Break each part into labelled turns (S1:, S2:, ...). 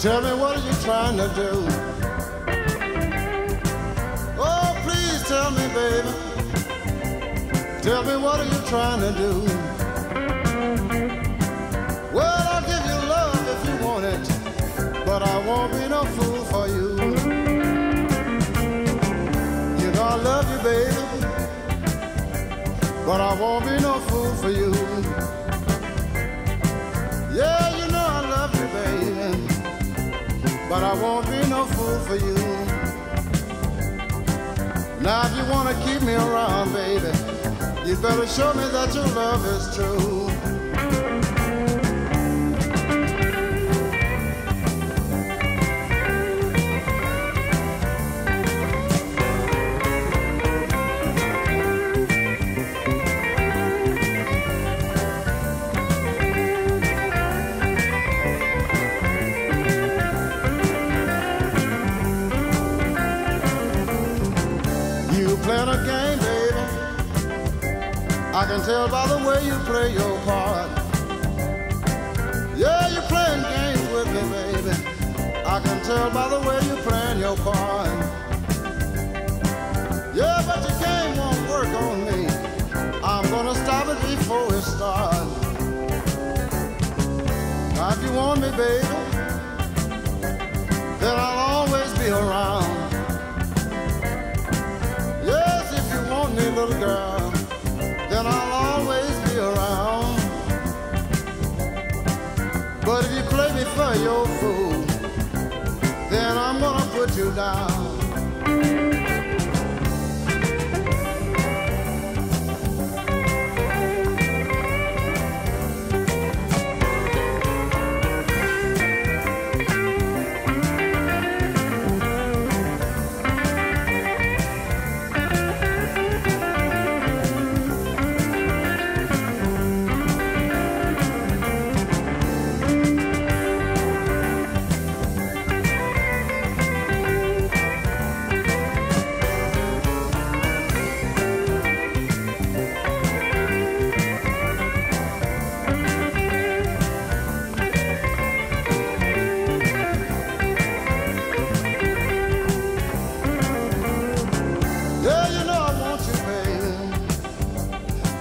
S1: Tell me what are you trying to do? Oh, please tell me, baby. Tell me what are you trying to do? Well, I'll give you love if you want it, but I won't be no fool for you. You know I love you, baby, but I won't be no fool for you. Yeah, you know but I won't be no fool for you. Now, if you wanna keep me around, baby, you better show me that your love is true. You playing a game, baby. I can tell by the way you play your part. Yeah, you're playing games with me, baby. I can tell by the way you're playing your part. Yeah, but your game won't work on me. I'm gonna stop it before it starts. Now, if you want me, baby, fool, then I'm gonna put you down.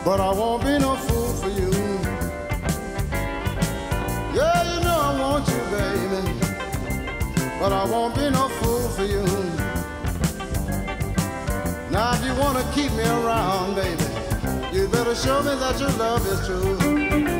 S1: But I won't be no fool for you. Yeah, you know I want you, baby, but I won't be no fool for you. Now, if you wanna keep me around, baby, you better show me that your love is true.